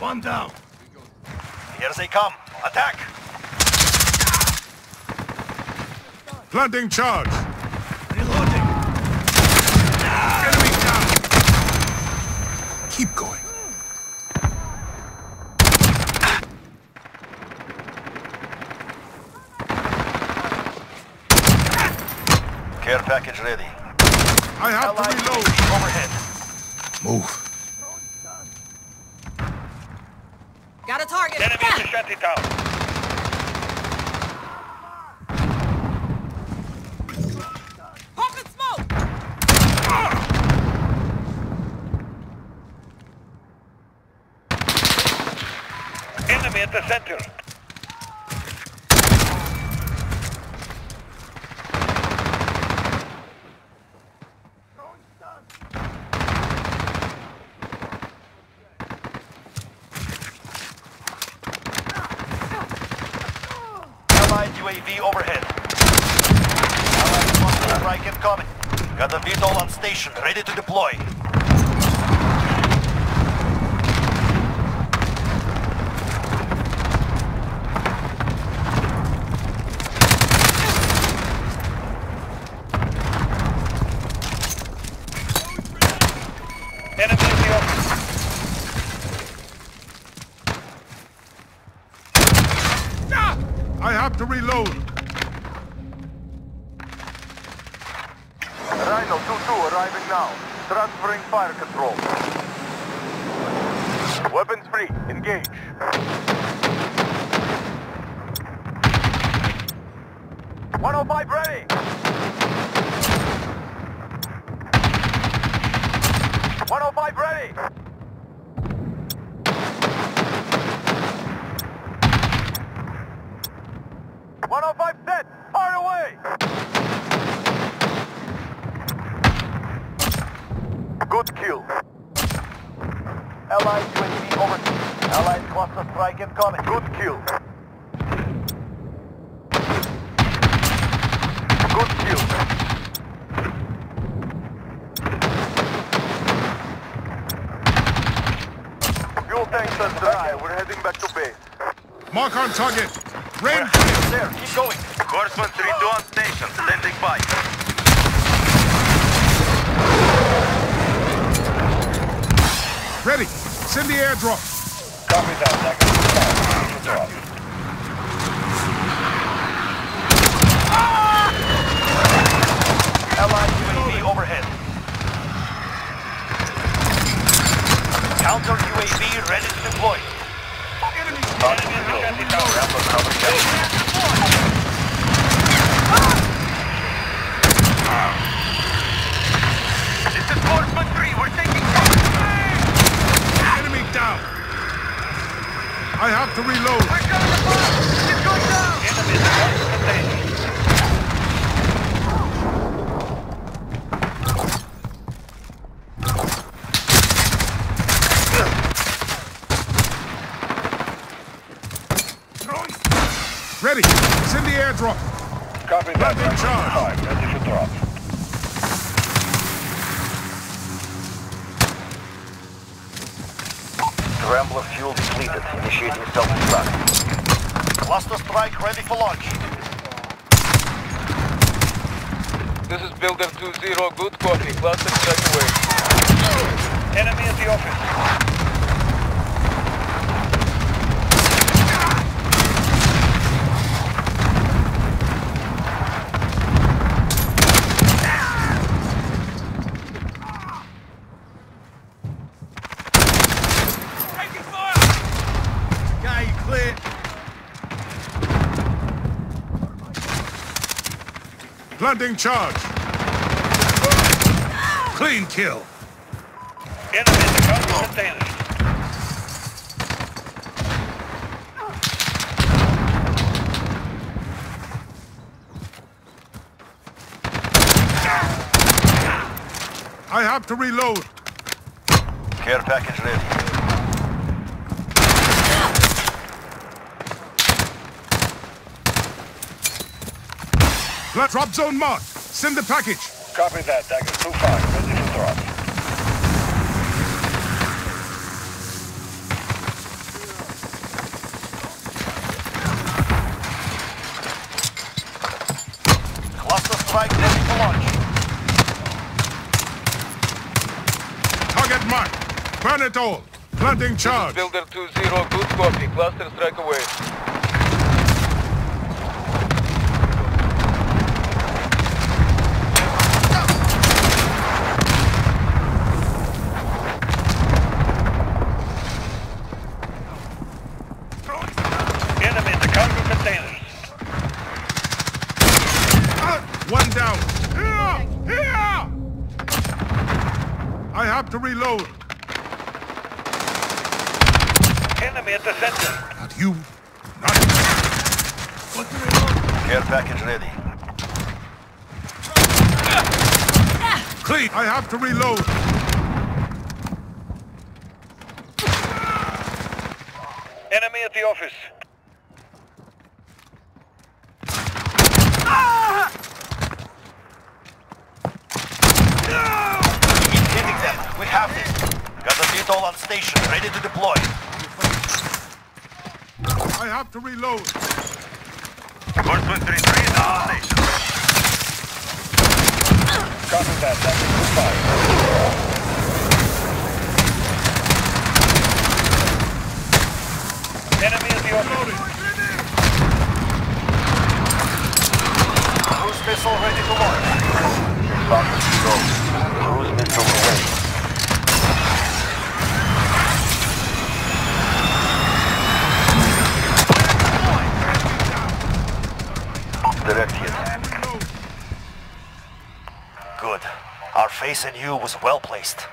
One down. Here they come. Attack! Planting charge. Reloading. Enemy down. Keep going. Care package ready. I have to reload. Overhead. Move. Got a target. Enemy the shanty town. Popping. Enemy at the center. Allied UAV overhead. Allied cluster strike incoming. Got a VTOL on station, ready to deploy. Enemy in the office. I have to reload. Rhino 2-2 arriving now. Transferring fire control. Weapons free. Engage. One oh five ready. One oh five ready. One oh five set. Fire away. Good kill. Allied UAV over. Allied cluster strike incoming. Good kill. Good kill. Fuel tanks are dry. We're heading back to base. Mark on target. Rain. There, keep going. Horseman 3-2 on station. Standing by. Ready. Send the airdrop. Copy that, Dagger. Allied UAV overhead. Counter UAV ready to deploy. Enemy in the town. This I have to reload. Enemy is contained. Ready. Send the airdrop. Copy that, Planting charge. Ready for drop. Scrambler fuel depleted. Initiating self-destruct. Cluster strike ready for launch. This is Builder 2-0. Good copy. Cluster strike away. Enemy at the office. Clear. Planting charge. Clean kill. Enemy in the cargo container. I have to reload. Care package ready. Drop zone mark. Send the package. Copy that, Dagger 2-5. ready for launch target mark Burn it all! Planting charge! Builder 2-0, good copy. Cluster strike away. I have to reload. Enemy at the center. Not you. Not Care package ready. clean. I have to reload. Enemy at the office. Keep hitting them. We have this. Got the VTOL on station, ready to deploy. I have to reload. Force 133 is on station. Copy that. That's goodbye. Enemy at the office. Cruise missile ready to launch. Falcon go. Cruise missile away. Direct hit. Reload. Good. Our face in you was well placed.